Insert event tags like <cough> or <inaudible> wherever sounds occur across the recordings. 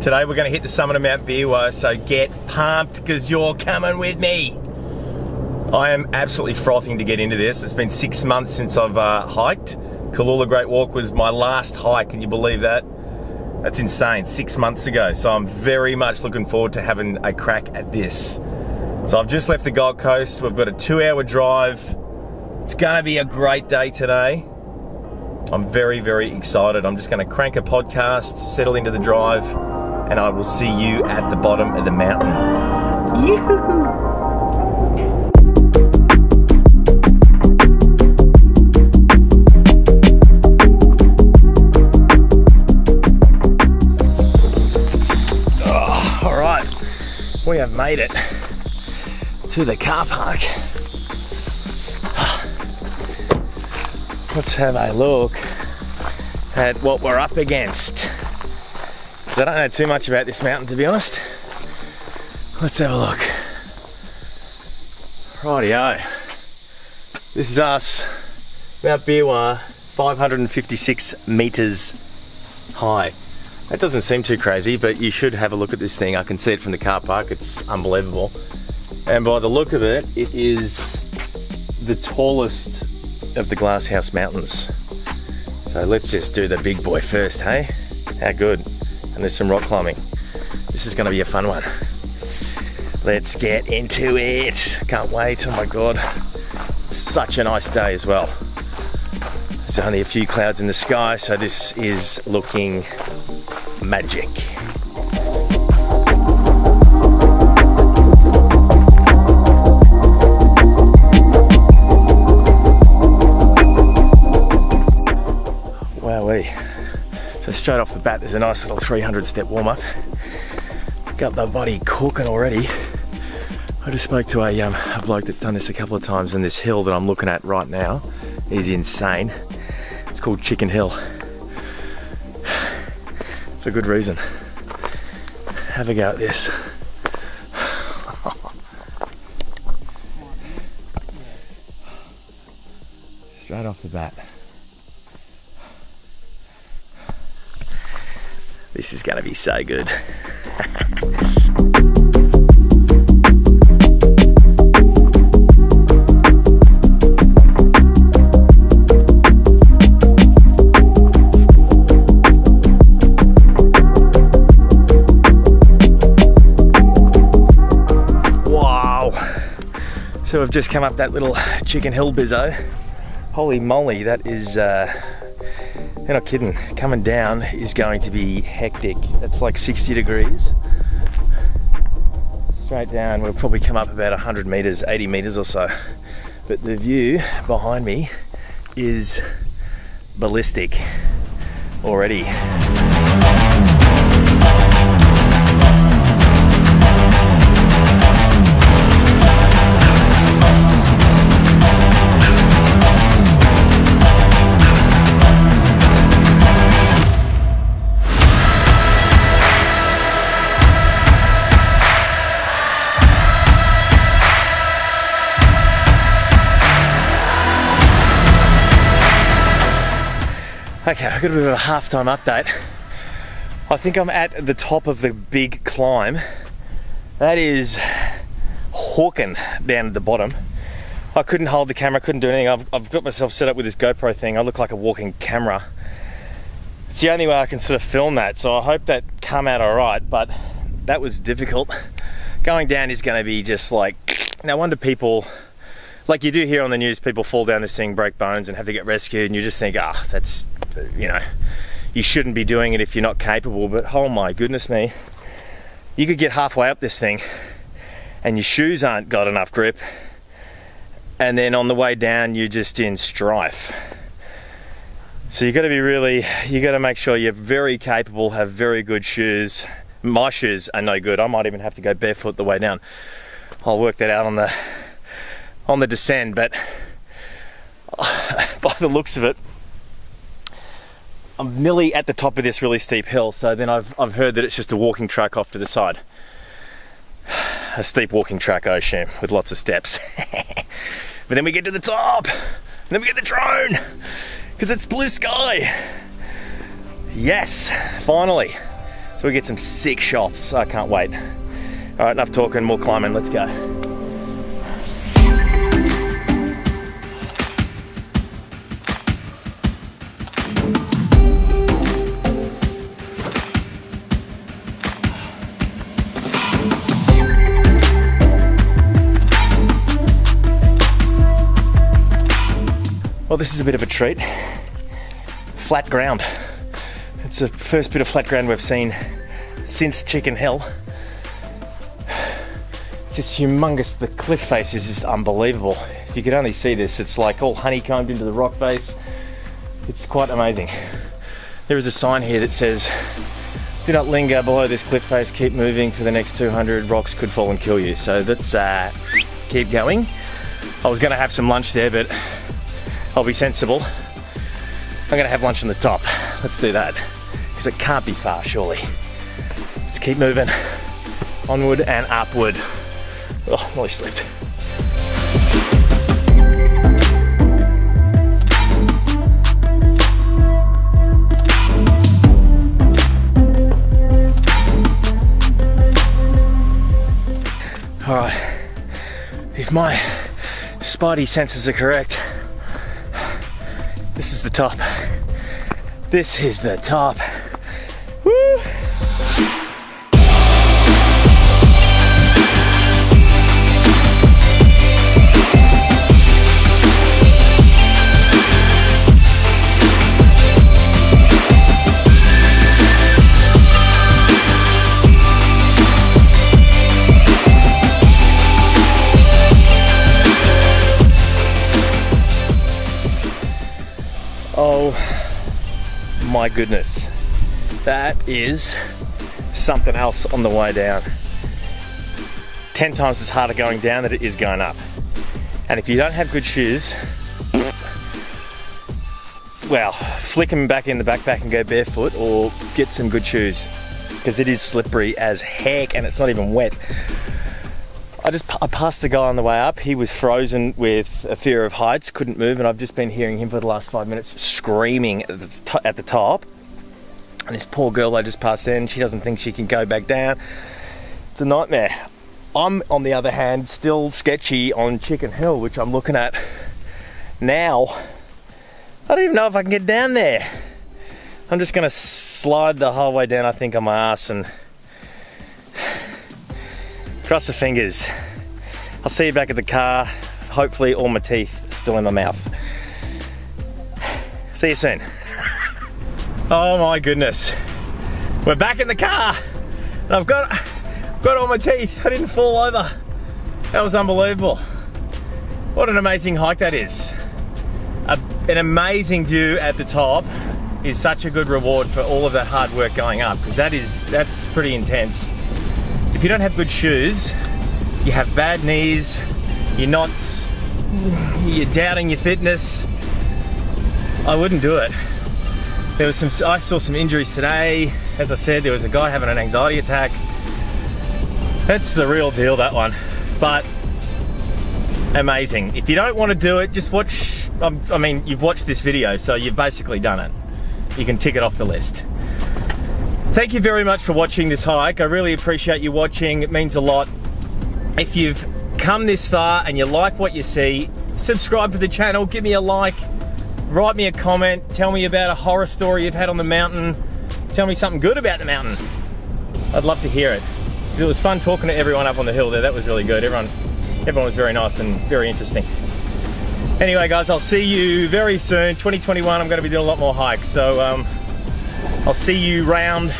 Today we're going to hit the summit of Mount Beerwah, so get pumped because you're coming with me. I am absolutely frothing to get into this. It's been six months since I've uh, hiked. Cooloola Great Walk was my last hike, can you believe that? That's insane, six months ago. So I'm very much looking forward to having a crack at this. So I've just left the Gold Coast. We've got a two hour drive. It's gonna be a great day today. I'm very, very excited. I'm just gonna crank a podcast, settle into the drive, and I will see you at the bottom of the mountain. Yoo-hoo! we have made it to the car park. Let's have a look at what we're up against. I don't know too much about this mountain to be honest. Let's have a look. Rightio. This is us, Mount Beerwah, 556 meters high. That doesn't seem too crazy, but you should have a look at this thing. I can see it from the car park. It's unbelievable. And by the look of it, it is the tallest of the Glasshouse Mountains. So let's just do the big boy first, hey? How good. And there's some rock climbing. This is gonna be a fun one. Let's get into it. Can't wait, oh my God. Such a nice day as well. There's only a few clouds in the sky, so this is looking magic. So straight off the bat, there's a nice little 300 step warm up. Got the body cooking already. I just spoke to a, um, a bloke that's done this a couple of times and this hill that I'm looking at right now is insane. It's called Chicken Hill <sighs> for good reason. Have a go at this. <laughs> Straight off the bat. This is to be so good. So we've just come up that little chicken hill bizzo. Holy moly, that is, uh, they're not kidding. Coming down is going to be hectic. It's like 60 degrees. Straight down, we'll probably come up about 100 meters, 80 meters or so. But the view behind me is ballistic already. Okay, I've got a bit of a halftime update. I think I'm at the top of the big climb. That is hawking down at the bottom. I couldn't hold the camera, I couldn't do anything. I've, I've got myself set up with this GoPro thing. I look like a walking camera. It's the only way I can sort of film that, so I hope that come out all right, but that was difficult. Going down is gonna be just like, no wonder people, like you do hear on the news, people fall down this thing, break bones and have to get rescued, and you just think, ah, oh, that's you know, you shouldn't be doing it if you're not capable. But oh my goodness me, you could get halfway up this thing and your shoes aren't got enough grip. And then on the way down, you're just in strife. So you've got to be really, you've got to make sure you're very capable, have very good shoes. My shoes are no good. I might even have to go barefoot the way down. I'll work that out on the on the descent, but by the looks of it, I'm nearly at the top of this really steep hill, so then I've, I've heard that it's just a walking track off to the side. <sighs> A steep walking track, I assume, with lots of steps. <laughs> but then we get to the top, and then we get the drone, because it's blue sky. Yes, finally. So we get some sick shots. I can't wait. All right, enough talking, more climbing. Let's go. Well, this is a bit of a treat. Flat ground. It's the first bit of flat ground we've seen since Chicken Hill. It's just humongous. The cliff face is just unbelievable. If you could only see this, it's like all honeycombed into the rock face. It's quite amazing. There is a sign here that says, do not linger below this cliff face, keep moving for the next 200, rocks could fall and kill you. So let's uh, keep going. I was gonna have some lunch there, but I'll be sensible. I'm gonna have lunch on the top. Let's do that. Because it can't be far, surely. Let's keep moving. Onward and upward. Oh, nearly slipped. All right, if my spidey senses are correct, this is the top. This is the top. My goodness. That is something else on the way down. 10 times as harder going down than it is going up. And if you don't have good shoes, well, flick them back in the backpack and go barefoot or get some good shoes because it is slippery as heck and it's not even wet. I passed the guy on the way up. He was frozen with a fear of heights, couldn't move, and I've just been hearing him for the last five minutes screaming at the, to- at the top. And this poor girl I just passed in, she doesn't think she can go back down. It's a nightmare. I'm, on the other hand, still sketchy on Chicken Hill, which I'm looking at now. I don't even know if I can get down there. I'm just gonna slide the whole way down, I think, on my ass and <sighs> cross the fingers. I'll see you back at the car. Hopefully, all my teeth still in my mouth. See you soon. <laughs> oh my goodness, we're back in the car, and I've got got all my teeth. I didn't fall over. That was unbelievable. What an amazing hike that is. A, an amazing view at the top is such a good reward for all of that hard work going up because that is that's pretty intense if you don't have good shoes, you have bad knees, you're not, you're doubting your fitness, I wouldn't do it. There was some, I saw some injuries today. As I said, there was a guy having an anxiety attack. That's the real deal, that one. But amazing. If you don't want to do it, just watch, um, I mean, you've watched this video, so you've basically done it. You can tick it off the list. Thank you very much for watching this hike. I really appreciate you watching. It means a lot. If you've come this far and you like what you see, subscribe to the channel, give me a like, write me a comment, tell me about a horror story you've had on the mountain, tell me something good about the mountain. I'd love to hear it. It was fun talking to everyone up on the hill there. That was really good. Everyone, everyone was very nice and very interesting. Anyway, guys, I'll see you very soon. 2021, I'm going to be doing a lot more hikes. So, um, I'll see you round.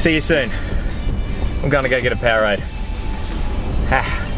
See you soon. I'm gonna go get a Powerade. Ah.